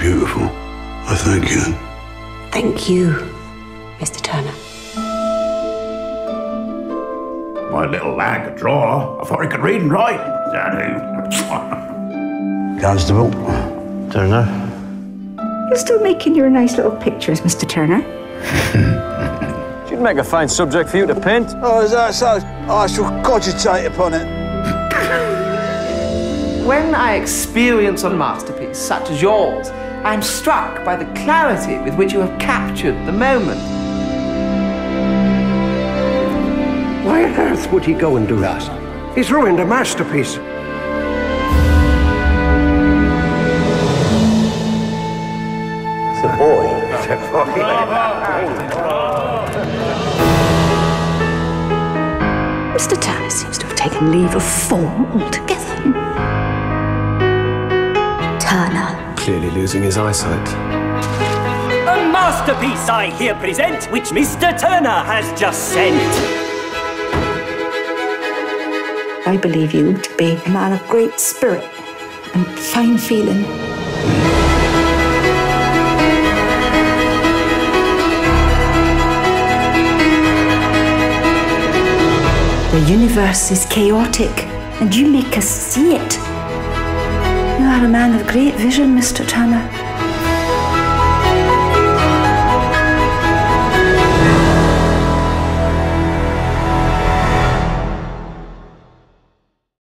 beautiful. I thank you. Thank you, Mr. Turner. My little lad could draw. I thought he could read and write. Constable. Turner. You're still making your nice little pictures, Mr. Turner. She'd make a fine subject for you to paint. Oh, is that so? Oh, I shall cogitate upon it. When I experience a masterpiece such as yours, I'm struck by the clarity with which you have captured the moment. Why on earth would he go and do that? He's ruined a masterpiece. The boy. Mr. Turner seems to have taken leave of form altogether. Turner. Clearly losing his eyesight. A masterpiece I here present, which Mr. Turner has just sent. I believe you to be a man of great spirit and fine feeling. The universe is chaotic, and you make us see it. You are a man of great vision, Mr. Turner.